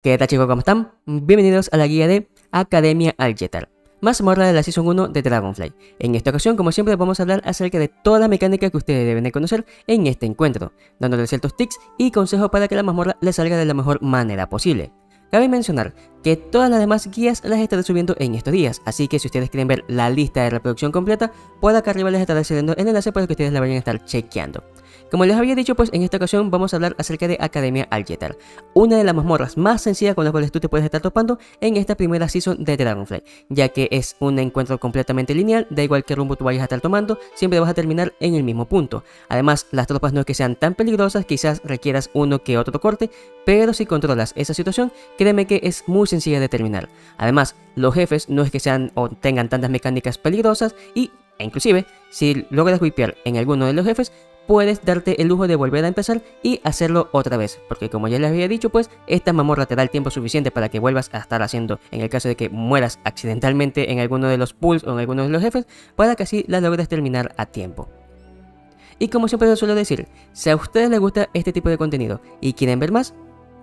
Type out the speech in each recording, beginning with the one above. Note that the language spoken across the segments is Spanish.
¿Qué tal chicos? ¿Cómo están? Bienvenidos a la guía de Academia Algetar, mazmorra de la Season 1 de Dragonfly. En esta ocasión, como siempre, vamos a hablar acerca de toda la mecánica que ustedes deben de conocer en este encuentro, dándoles ciertos tips y consejos para que la mazmorra les salga de la mejor manera posible. Cabe mencionar que todas las demás guías las estaré subiendo en estos días, así que si ustedes quieren ver la lista de reproducción completa, por acá arriba les estaré cediendo el enlace para que ustedes la vayan a estar chequeando. Como les había dicho, pues en esta ocasión vamos a hablar acerca de Academia Algetar, una de las mazmorras más sencillas con las cuales tú te puedes estar topando en esta primera season de Dragonfly, ya que es un encuentro completamente lineal, da igual qué rumbo tú vayas a estar tomando, siempre vas a terminar en el mismo punto. Además, las tropas no es que sean tan peligrosas, quizás requieras uno que otro corte, pero si controlas esa situación, créeme que es muy sencilla de terminar. Además, los jefes no es que sean o tengan tantas mecánicas peligrosas y e inclusive, si logras wipear en alguno de los jefes, puedes darte el lujo de volver a empezar y hacerlo otra vez. Porque como ya les había dicho, pues esta mamorra te da el tiempo suficiente para que vuelvas a estar haciendo, en el caso de que mueras accidentalmente en alguno de los pools o en alguno de los jefes, para que así la logres terminar a tiempo. Y como siempre les suelo decir, si a ustedes les gusta este tipo de contenido y quieren ver más,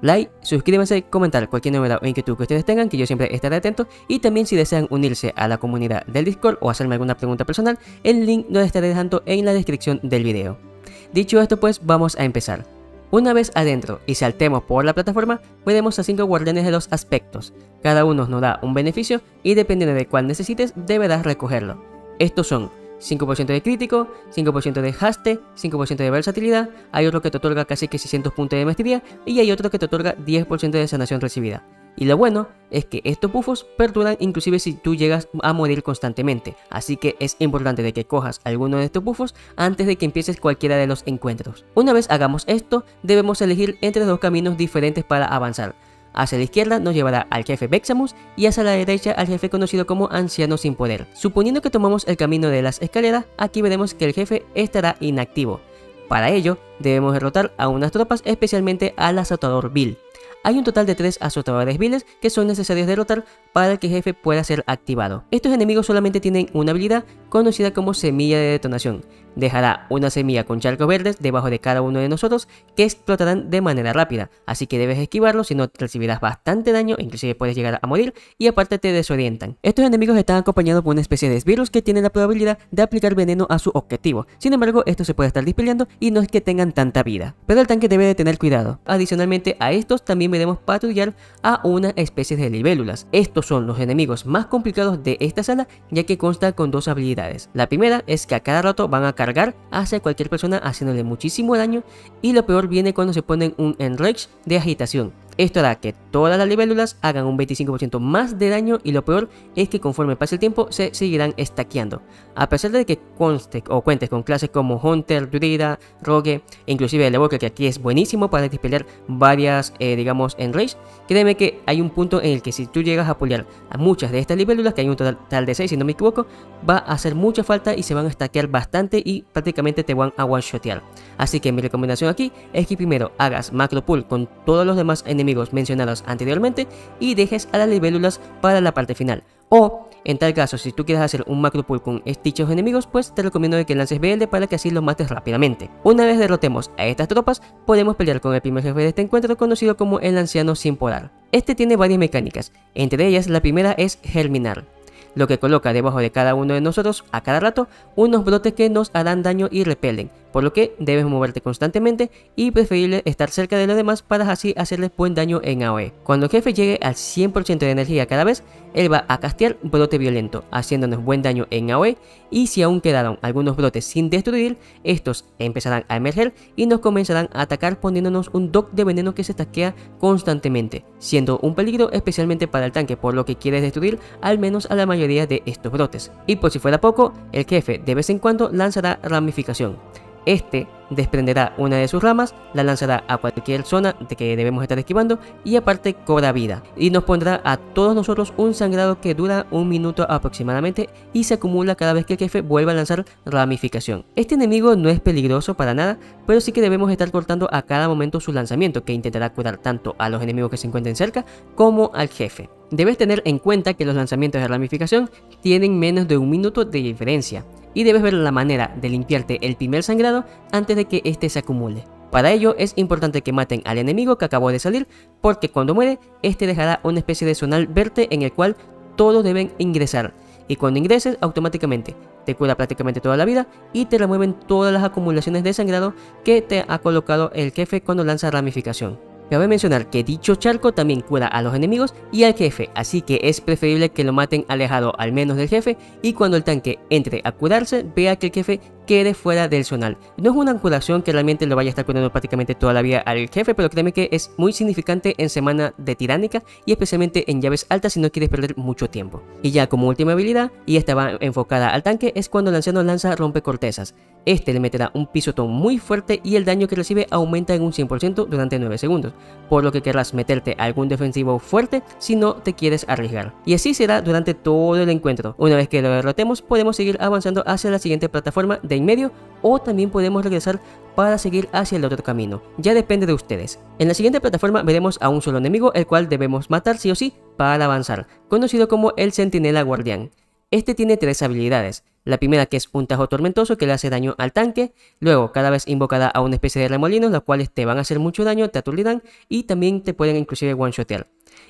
like, suscríbanse, comentar cualquier novedad o inquietud que ustedes tengan, que yo siempre estaré atento. Y también si desean unirse a la comunidad del Discord o hacerme alguna pregunta personal, el link lo estaré dejando en la descripción del video. Dicho esto pues vamos a empezar. Una vez adentro y saltemos por la plataforma, veremos a 5 guardianes de los aspectos. Cada uno nos da un beneficio y dependiendo de cuál necesites, deberás recogerlo. Estos son 5% de crítico, 5% de haste, 5% de versatilidad, hay otro que te otorga casi que 600 puntos de maestría y hay otro que te otorga 10% de sanación recibida. Y lo bueno es que estos buffos perduran inclusive si tú llegas a morir constantemente, así que es importante de que cojas alguno de estos buffos antes de que empieces cualquiera de los encuentros. Una vez hagamos esto, debemos elegir entre dos caminos diferentes para avanzar. Hacia la izquierda nos llevará al jefe Vexamus y hacia la derecha al jefe conocido como Anciano sin poder. Suponiendo que tomamos el camino de las escaleras, aquí veremos que el jefe estará inactivo. Para ello, debemos derrotar a unas tropas, especialmente al azotador Bill. Hay un total de 3 azotadores viles que son necesarios derrotar para que el jefe pueda ser activado. Estos enemigos solamente tienen una habilidad conocida como semilla de detonación, dejará una semilla con charcos verdes debajo de cada uno de nosotros que explotarán de manera rápida, así que debes esquivarlo si no recibirás bastante daño, inclusive puedes llegar a morir y aparte te desorientan. Estos enemigos están acompañados por una especie de virus que tiene la probabilidad de aplicar veneno a su objetivo, sin embargo esto se puede estar dispeleando y no es que tengan tanta vida, pero el tanque debe de tener cuidado. Adicionalmente a estos también veremos patrullar a una especie de libélulas. Estos son los enemigos más complicados de esta sala ya que consta con dos habilidades. La primera es que a cada rato van a cargar hacia cualquier persona haciéndole muchísimo daño y lo peor viene cuando se ponen un enrage de agitación. Esto hará que todas las libélulas hagan un 25% más de daño y lo peor es que conforme pase el tiempo se seguirán estaqueando. A pesar de que conste o cuentes con clases como Hunter, Druida, Rogue e inclusive el Evoker que aquí es buenísimo para dispelar varias, eh, digamos, en Rage, créeme que hay un punto en el que si tú llegas a puliar a muchas de estas libélulas, que hay un total de 6 si no me equivoco, va a hacer mucha falta y se van a stackear bastante y prácticamente te van a one-shotear. Así que mi recomendación aquí es que primero hagas macro pull con todos los demás enemigos mencionados anteriormente y dejes a las libélulas para la parte final. O, en tal caso, si tú quieres hacer un macro pull con dichos enemigos, pues te recomiendo que lances BL para que así los mates rápidamente. Una vez derrotemos a estas tropas, podemos pelear con el primer jefe de este encuentro conocido como el anciano sin polar. Este tiene varias mecánicas, entre ellas la primera es germinar lo que coloca debajo de cada uno de nosotros a cada rato unos brotes que nos harán daño y repelen, por lo que debes moverte constantemente y preferible estar cerca de los demás para así hacerles buen daño en AOE. Cuando el jefe llegue al 100% de energía cada vez, él va a castear brote violento, haciéndonos buen daño en AOE y si aún quedaron algunos brotes sin destruir, estos empezarán a emerger y nos comenzarán a atacar poniéndonos un dock de veneno que se estaquea constantemente, siendo un peligro especialmente para el tanque por lo que quieres destruir al menos a la mayoría de estos brotes. Y por si fuera poco, el jefe de vez en cuando lanzará ramificación. Este desprenderá una de sus ramas, la lanzará a cualquier zona de que debemos estar esquivando y aparte cobra vida y nos pondrá a todos nosotros un sangrado que dura un minuto aproximadamente y se acumula cada vez que el jefe vuelva a lanzar ramificación. Este enemigo no es peligroso para nada, pero sí que debemos estar cortando a cada momento su lanzamiento que intentará curar tanto a los enemigos que se encuentren cerca como al jefe. Debes tener en cuenta que los lanzamientos de ramificación tienen menos de un minuto de diferencia y debes ver la manera de limpiarte el primer sangrado antes de que este se acumule. Para ello es importante que maten al enemigo que acabó de salir, porque cuando muere, este dejará una especie de zonal verde en el cual todos deben ingresar. Y cuando ingreses, automáticamente te cura prácticamente toda la vida y te remueven todas las acumulaciones de sangrado que te ha colocado el jefe cuando lanza ramificación. Cabe mencionar que dicho charco también cura a los enemigos y al jefe, así que es preferible que lo maten alejado al menos del jefe y cuando el tanque entre a curarse vea que el jefe quede fuera del zonal. No es una curación que realmente lo vaya a estar curando prácticamente toda la vida al jefe, pero créeme que es muy significante en semana de tiránica y especialmente en llaves altas si no quieres perder mucho tiempo. Y ya como última habilidad, y esta va enfocada al tanque, es cuando el anciano lanza rompe cortezas. Este le meterá un pisotón muy fuerte y el daño que recibe aumenta en un 100% durante 9 segundos, por lo que querrás meterte algún defensivo fuerte si no te quieres arriesgar. Y así será durante todo el encuentro. Una vez que lo derrotemos, podemos seguir avanzando hacia la siguiente plataforma de en medio o también podemos regresar para seguir hacia el otro camino. Ya depende de ustedes. En la siguiente plataforma veremos a un solo enemigo el cual debemos matar sí o sí para avanzar, conocido como el Centinela Guardián. Este tiene tres habilidades. La primera que es un tajo tormentoso que le hace daño al tanque, luego cada vez invocada a una especie de remolinos los cuales te van a hacer mucho daño, te aturdirán y también te pueden inclusive one-shotear.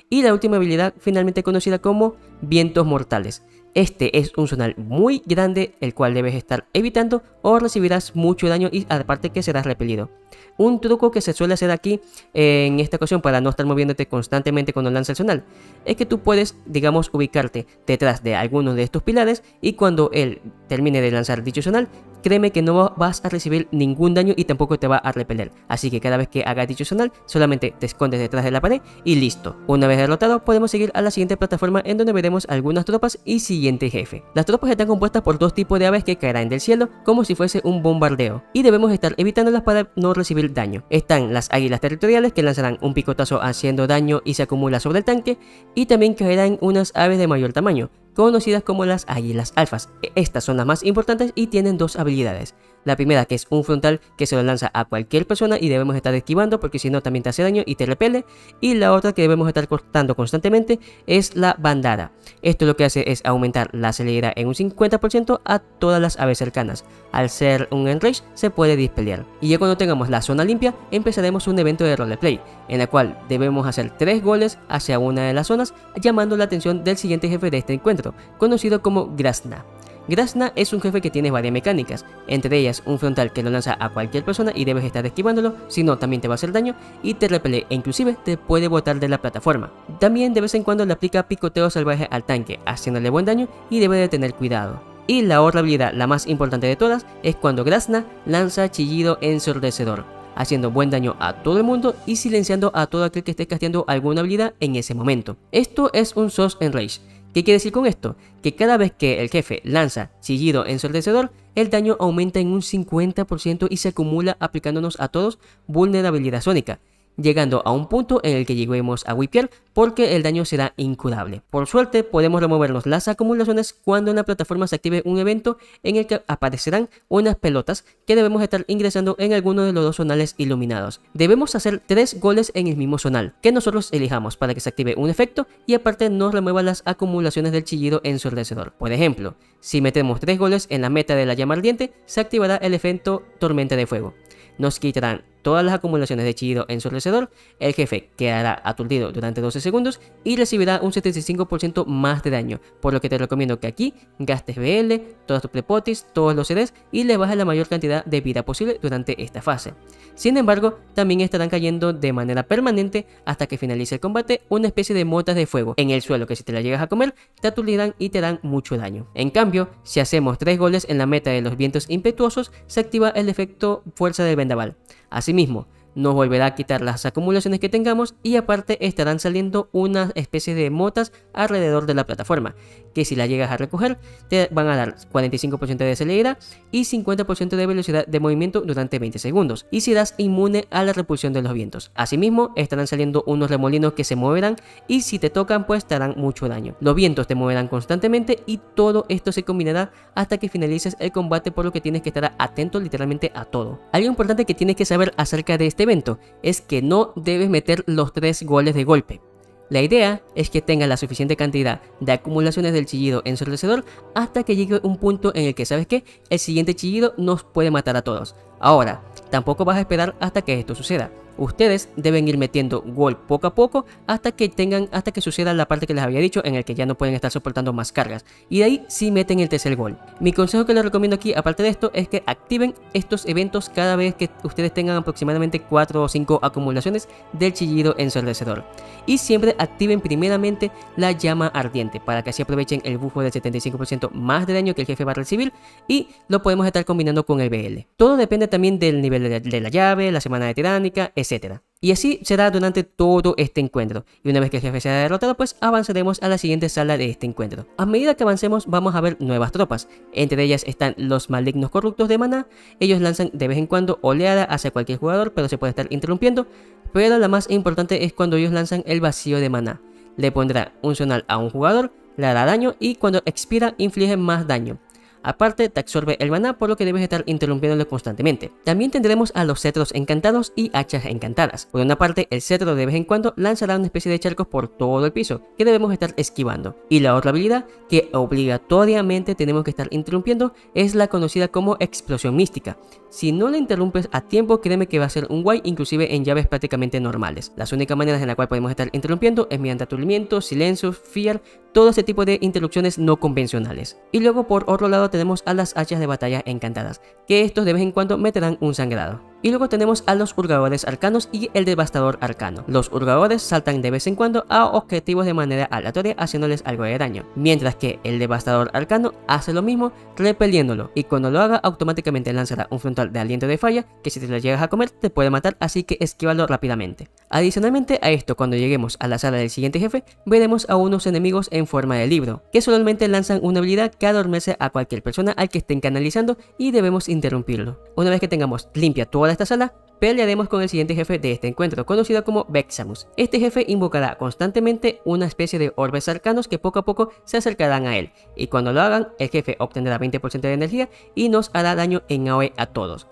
Y la última habilidad finalmente conocida como vientos mortales. Este es un zonal muy grande el cual debes estar evitando o recibirás mucho daño y aparte que serás repelido. Un truco que se suele hacer aquí en esta ocasión para no estar moviéndote constantemente cuando lanza el zonal es que tú puedes, digamos, ubicarte detrás de alguno de estos pilares y cuando él termine de lanzar dicho zonal, créeme que no vas a recibir ningún daño y tampoco te va a repeler. Así que cada vez que haga dicho zonal, solamente te escondes detrás de la pared y listo. Una vez derrotado, podemos seguir a la siguiente plataforma en donde veremos algunas tropas y siguiente jefe. Las tropas están compuestas por dos tipos de aves que caerán del cielo como si fuese un bombardeo y debemos estar evitándolas para no recibir daño. Están las águilas territoriales que lanzarán un picotazo haciendo daño y se acumula sobre el tanque y también caerán unas aves de mayor tamaño, conocidas como las águilas alfas. Estas son las más importantes y tienen dos habilidades. La primera que es un frontal que se lo lanza a cualquier persona y debemos estar esquivando porque si no también te hace daño y te repele. Y la otra que debemos estar cortando constantemente es la bandada. Esto lo que hace es aumentar la celeridad en un 50% a todas las aves cercanas. Al ser un enrage se puede dispelear. Y ya cuando tengamos la zona limpia empezaremos un evento de roleplay en el cual debemos hacer 3 goles hacia una de las zonas llamando la atención del siguiente jefe de este encuentro, conocido como Grasna. Grasna es un jefe que tiene varias mecánicas, entre ellas un frontal que lo lanza a cualquier persona y debes estar esquivándolo, si no también te va a hacer daño y te repele e inclusive te puede botar de la plataforma. También de vez en cuando le aplica picoteo salvaje al tanque, haciéndole buen daño y debe de tener cuidado. Y la otra habilidad, la más importante de todas, es cuando Grasna lanza chillido ensordecedor, haciendo buen daño a todo el mundo y silenciando a todo aquel que esté casteando alguna habilidad en ese momento. Esto es un SOS Enrage, ¿Qué quiere decir con esto? Que cada vez que el jefe lanza chillido ensordecedor, el daño aumenta en un 50% y se acumula aplicándonos a todos vulnerabilidad sónica llegando a un punto en el que lleguemos a wipear porque el daño será incurable. Por suerte podemos removernos las acumulaciones cuando en la plataforma se active un evento en el que aparecerán unas pelotas que debemos estar ingresando en alguno de los dos zonales iluminados. Debemos hacer tres goles en el mismo zonal que nosotros elijamos para que se active un efecto y aparte nos remueva las acumulaciones del chillido ensordecedor. Por ejemplo, si metemos tres goles en la meta de la llama ardiente, se activará el efecto tormenta de fuego. Nos quitarán todas las acumulaciones de chillido ensordecedor, el jefe quedará aturdido durante 12 segundos y recibirá un 75% más de daño, por lo que te recomiendo que aquí gastes BL, todas tus prepotis, todos los CDs y le bajes la mayor cantidad de vida posible durante esta fase. Sin embargo, también estarán cayendo de manera permanente hasta que finalice el combate una especie de motas de fuego en el suelo que si te la llegas a comer te aturdirán y te dan mucho daño. En cambio, si hacemos 3 goles en la meta de los vientos impetuosos, se activa el efecto fuerza del vendaval. Asimismo, nos volverá a quitar las acumulaciones que tengamos y aparte estarán saliendo una especie de motas alrededor de la plataforma, que si la llegas a recoger te van a dar 45% de celeridad y 50% de velocidad de movimiento durante 20 segundos y serás inmune a la repulsión de los vientos. Asimismo estarán saliendo unos remolinos que se moverán y si te tocan pues te harán mucho daño. Los vientos te moverán constantemente y todo esto se combinará hasta que finalices el combate por lo que tienes que estar atento literalmente a todo. Algo importante que tienes que saber acerca de este evento es que no debes meter los tres goles de golpe. La idea es que tengas la suficiente cantidad de acumulaciones del chillido ensordecedor hasta que llegue un punto en el que sabes que el siguiente chillido nos puede matar a todos. Ahora, tampoco vas a esperar hasta que esto suceda. Ustedes deben ir metiendo gol poco a poco hasta que tengan hasta que suceda la parte que les había dicho en el que ya no pueden estar soportando más cargas y de ahí sí meten el tercer gol. Mi consejo que les recomiendo aquí aparte de esto es que activen estos eventos cada vez que ustedes tengan aproximadamente 4 o 5 acumulaciones del chillido ensordecedor y siempre activen primeramente la llama ardiente para que así aprovechen el bufo del 75% más de daño que el jefe va a recibir y lo podemos estar combinando con el BL. Todo depende también del nivel de, la llave, la semana de tiránica, etc. Y así será durante todo este encuentro. Y una vez que el jefe sea derrotado, pues avanzaremos a la siguiente sala de este encuentro. A medida que avancemos, vamos a ver nuevas tropas. Entre ellas están los malignos corruptos de maná. Ellos lanzan de vez en cuando oleada hacia cualquier jugador, pero se puede estar interrumpiendo. Pero la más importante es cuando ellos lanzan el vacío de maná. Le pondrá un sonal a un jugador, le hará daño y cuando expira inflige más daño. Aparte, te absorbe el maná, por lo que debes estar interrumpiéndolo constantemente. También tendremos a los cetros encantados y hachas encantadas. Por una parte, el cetro de vez en cuando lanzará una especie de charcos por todo el piso, que debemos estar esquivando. Y la otra habilidad, que obligatoriamente tenemos que estar interrumpiendo, es la conocida como explosión mística. Si no la interrumpes a tiempo, créeme que va a ser un guay, inclusive en llaves prácticamente normales. Las únicas maneras en las cuales podemos estar interrumpiendo es mediante aturdimiento, silencio, fear, todo ese tipo de interrupciones no convencionales. Y luego por otro lado tenemos a las hachas de batalla encantadas, que estos de vez en cuando meterán un sangrado. Y luego tenemos a los hurgadores arcanos y el devastador arcano. Los hurgadores saltan de vez en cuando a objetivos de manera aleatoria haciéndoles algo de daño, mientras que el devastador arcano hace lo mismo repeliéndolo y cuando lo haga automáticamente lanzará un frontal de aliento de falla que si te lo llegas a comer te puede matar así que esquívalo rápidamente. Adicionalmente a esto cuando lleguemos a la sala del siguiente jefe veremos a unos enemigos en forma de libro que solamente lanzan una habilidad que adormece a cualquier persona al que estén canalizando y debemos interrumpirlo. Una vez que tengamos limpia toda esta sala, pelearemos con el siguiente jefe de este encuentro, conocido como Vexamus. Este jefe invocará constantemente una especie de orbes arcanos que poco a poco se acercarán a él, y cuando lo hagan, el jefe obtendrá 20% de energía y nos hará daño en AOE a todos.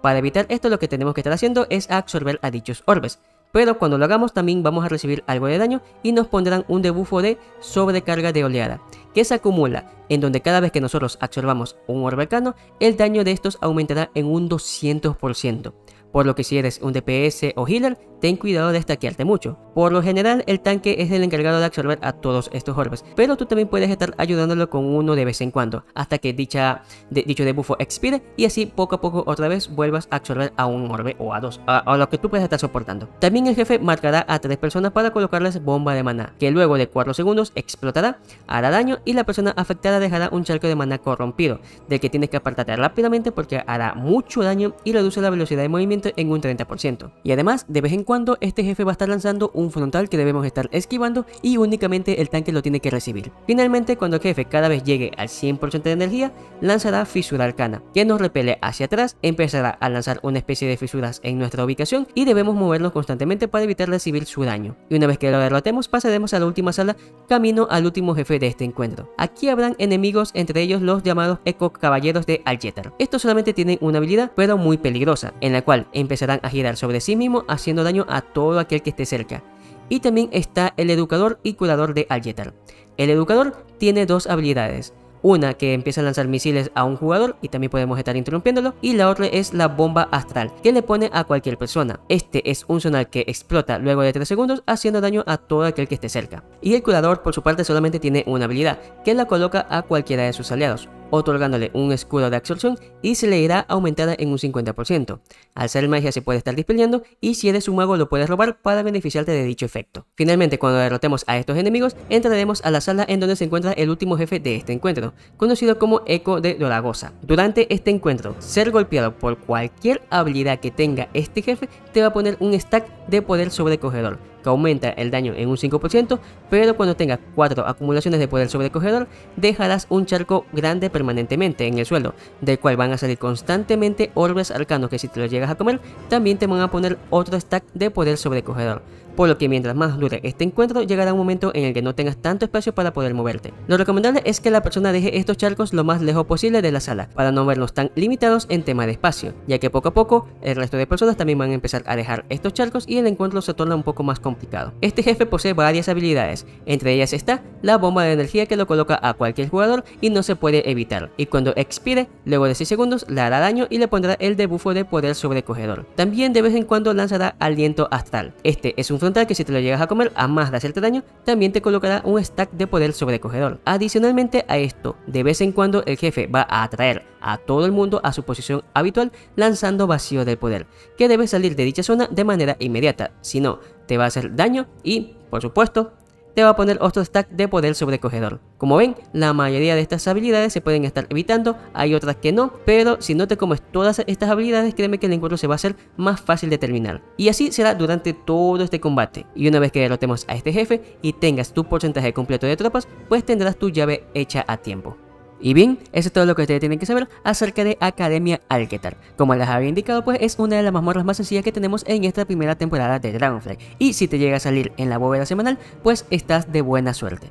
Para evitar esto lo que tenemos que estar haciendo es absorber a dichos orbes, pero cuando lo hagamos también vamos a recibir algo de daño y nos pondrán un debuffo de sobrecarga de oleada, que se acumula, en donde cada vez que nosotros absorbamos un orbe arcano, el daño de estos aumentará en un 200% por lo que si eres un DPS o healer, ten cuidado de estaquearte mucho. Por lo general, el tanque es el encargado de absorber a todos estos orbes, pero tú también puedes estar ayudándolo con uno de vez en cuando, hasta que dicha, dicho debuffo expire y así poco a poco otra vez vuelvas a absorber a un orbe o a dos, a, lo que tú puedes estar soportando. También el jefe marcará a tres personas para colocarles bomba de maná, que luego de 4 segundos explotará, hará daño y la persona afectada dejará un charco de maná corrompido, del que tienes que apartarte rápidamente porque hará mucho daño y reduce la velocidad de movimiento en un 30%. Y además, de vez en cuando, este jefe va a estar lanzando un frontal que debemos estar esquivando y únicamente el tanque lo tiene que recibir. Finalmente, cuando el jefe cada vez llegue al 100% de energía, lanzará Fisura Arcana, que nos repele hacia atrás, empezará a lanzar una especie de fisuras en nuestra ubicación y debemos movernos constantemente para evitar recibir su daño. Y una vez que lo derrotemos, pasaremos a la última sala, camino al último jefe de este encuentro. Aquí habrán enemigos, entre ellos los llamados Eco Caballeros de Aljetar. Estos solamente tienen una habilidad, pero muy peligrosa, en la cual empezarán a girar sobre sí mismos haciendo daño a todo aquel que esté cerca. Y también está el educador y curador de Aljetar. El educador tiene dos habilidades. Una que empieza a lanzar misiles a un jugador y también podemos estar interrumpiéndolo. Y la otra es la bomba astral, que le pone a cualquier persona. Este es un sonal que explota luego de 3 segundos, haciendo daño a todo aquel que esté cerca. Y el curador por su parte solamente tiene una habilidad, que la coloca a cualquiera de sus aliados otorgándole un escudo de absorción y se le irá aumentada en un 50%. Al ser magia se puede estar dispeliendo y si eres un mago lo puedes robar para beneficiarte de dicho efecto. Finalmente cuando derrotemos a estos enemigos entraremos a la sala en donde se encuentra el último jefe de este encuentro, conocido como Eco de Doragosa. Durante este encuentro, ser golpeado por cualquier habilidad que tenga este jefe te va a poner un stack de poder sobrecogedor, aumenta el daño en un 5%, pero cuando tengas 4 acumulaciones de poder sobrecogedor, dejarás un charco grande permanentemente en el suelo, del cual van a salir constantemente orbes arcanos que si te los llegas a comer, también te van a poner otro stack de poder sobrecogedor por lo que mientras más dure este encuentro llegará un momento en el que no tengas tanto espacio para poder moverte. Lo recomendable es que la persona deje estos charcos lo más lejos posible de la sala, para no verlos tan limitados en tema de espacio, ya que poco a poco el resto de personas también van a empezar a dejar estos charcos y el encuentro se torna un poco más complicado. Este jefe posee varias habilidades, entre ellas está la bomba de energía que lo coloca a cualquier jugador y no se puede evitar, y cuando expire, luego de 6 segundos le hará daño y le pondrá el debufo de poder sobrecogedor. También de vez en cuando lanzará aliento astral. Este es un frontal que si te lo llegas a comer, a más de hacerte daño, también te colocará un stack de poder sobrecogedor. Adicionalmente a esto, de vez en cuando el jefe va a atraer a todo el mundo a su posición habitual lanzando vacío del poder, que debe salir de dicha zona de manera inmediata, si no, te va a hacer daño y, por supuesto, te va a poner otro stack de poder sobrecogedor. Como ven, la mayoría de estas habilidades se pueden estar evitando, hay otras que no, pero si no te comes todas estas habilidades, créeme que el encuentro se va a hacer más fácil de terminar. Y así será durante todo este combate. Y una vez que derrotemos a este jefe y tengas tu porcentaje completo de tropas, pues tendrás tu llave hecha a tiempo. Y bien, eso es todo lo que ustedes tienen que saber acerca de Academia Alketar. Como les había indicado, pues es una de las mazmorras más sencillas que tenemos en esta primera temporada de Dragonfly. Y si te llega a salir en la bóveda semanal, pues estás de buena suerte.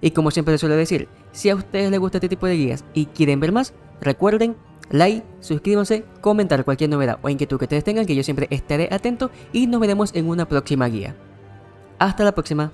Y como siempre les suelo decir, si a ustedes les gusta este tipo de guías y quieren ver más, recuerden like, suscríbanse, comentar cualquier novedad o inquietud que ustedes tengan que yo siempre estaré atento y nos veremos en una próxima guía. Hasta la próxima.